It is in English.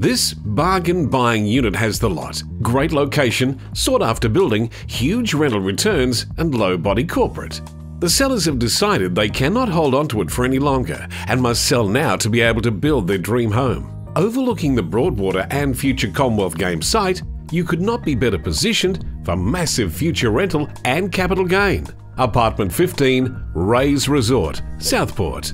This bargain buying unit has the lot great location, sought after building, huge rental returns, and low body corporate. The sellers have decided they cannot hold onto it for any longer and must sell now to be able to build their dream home. Overlooking the Broadwater and future Commonwealth Games site, you could not be better positioned for massive future rental and capital gain. Apartment 15, Rays Resort, Southport.